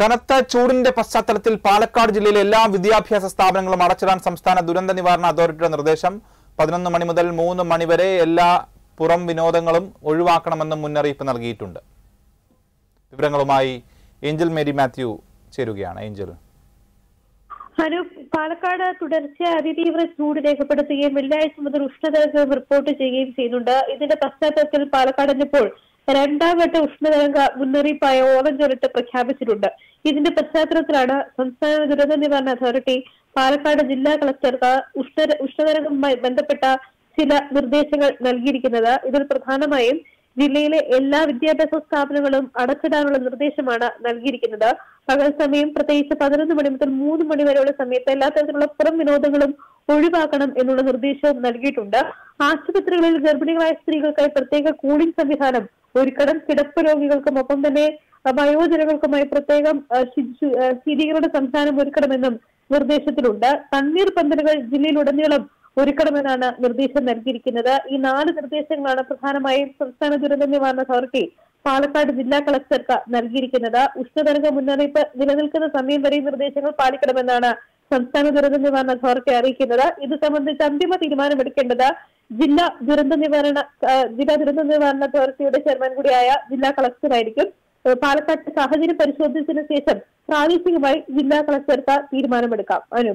കനത്ത ചൂടിന്റെ പശ്ചാത്തലത്തിൽ പാലക്കാട് ജില്ലയിലെ എല്ലാ വിദ്യാഭ്യാസ സ്ഥാപനങ്ങളും അടച്ചിടാൻ സംസ്ഥാന ദുരന്ത നിവാരണ അതോറിറ്റിയുടെ നിർദ്ദേശം. പതിനൊന്ന് മണി മുതൽ മൂന്ന് മണിവരെ എല്ലാ പുറം വിനോദങ്ങളും ഒഴിവാക്കണമെന്നും മുന്നറിയിപ്പ് നൽകിയിട്ടുണ്ട്. വിവരങ്ങളുമായി ഏഞ്ചൽ മേരി മാത്യു ചേരുകയാണ്. ഏഞ്ചൽ. അനു പാലക്കാട് തുടർച്ചയായ അതിതീവ്ര ചൂട് രേഖപ്പെടുത്തുകയും വെള്ളിയാഴ്ച മുതൽ ഉഷ്ണതരംഗം റിപ്പോർട്ട് ചെയ്യുകയും ചെയ്യുന്നുണ്ട്. ഇതിന്റെ പശ്ചാത്തലത്തിൽ പാലക്കാടിന് ഇപ്പോൾ രണ്ടാം വട്ട ഉഷ്ണതരംഗ മുന്നറിയിപ്പായ ഓറഞ്ച് അലർട്ട് പ്രഖ്യാപിച്ചിട്ടുണ്ട്. ഇതിന്റെ പശ്ചാത്തലത്തിലാണ് സംസ്ഥാന ദുരന്ത നിവാരണ അതോറിറ്റി പാലക്കാട് ജില്ലാ കളക്ടർക്ക് ഉഷ്ണ ഉഷ്ണതരംഗവുമായി ബന്ധപ്പെട്ട ചില നിർദ്ദേശങ്ങൾ നൽകിയിരിക്കുന്നത്. ഇതിൽ പ്രധാനമായും ജില്ലയിലെ എല്ലാ വിദ്യാഭ്യാസ സ്ഥാപനങ്ങളും അടച്ചിടാനുള്ള നിർദ്ദേശമാണ് നൽകിയിരിക്കുന്നത്. പകൽ സമയം പ്രത്യേകിച്ച് പതിനൊന്ന് മണി മുതൽ മൂന്ന് മണി വരെയുള്ള സമയത്ത് എല്ലാ തരത്തിലുള്ള പുറം വിനോദങ്ങളും ഒഴിവാക്കണം എന്നുള്ള നിർദ്ദേശവും നൽകിയിട്ടുണ്ട്. ആശുപത്രികളിൽ ഗർഭിണികളായ സ്ത്രീകൾക്കായി പ്രത്യേക കൂളിംഗ് സംവിധാനം ഒരുക്കണം കിടപ്പ് രോഗികൾക്കും ഒപ്പം തന്നെ വയോജനങ്ങൾക്കുമായി പ്രത്യേകം സംസ്ഥാനം ശീതീകരണ സംവിധാനം ഒരുക്കണമെന്നും നിർദ്ദേശത്തിലുണ്ട്. തണ്ണീർ പന്തലുകൾ ജില്ലയിലുടനീളം ഒരുക്കണമെന്നാണ് നിർദ്ദേശം നൽകിയിരിക്കുന്നത്. ഈ നാല് നിർദ്ദേശങ്ങളാണ് പ്രധാനമായും സംസ്ഥാന ദുരന്ത നിവാരണ അതോറിറ്റി പാലക്കാട് ജില്ലാ കളക്ടർക്ക് നൽകിയിരിക്കുന്നത്. ഉഷ്ണതരംഗ മുന്നറിയിപ്പ് നിലനിൽക്കുന്ന സമയം വരെ നിർദ്ദേശങ്ങൾ പാലിക്കണമെന്നാണ് സംസ്ഥാന ദുരന്ത നിവാരണ അതോറിറ്റി അറിയിക്കുന്നത്. ഇത് സംബന്ധിച്ച് അന്തിമ തീരുമാനമെടുക്കേണ്ടത് ജില്ലാ ദുരന്ത നിവാരണ ജില്ലാ ദുരന്ത നിവാരണ അതോറിറ്റിയുടെ ചെയർമാൻ കൂടിയായ ജില്ലാ കളക്ടറായിരിക്കും. പാലക്കാട്ട് സാഹചര്യം പരിശോധിച്ചതിനു ശേഷം പ്രാദേശികമായി ജില്ലാ കളക്ടർക്ക് തീരുമാനമെടുക്കാം. അനു.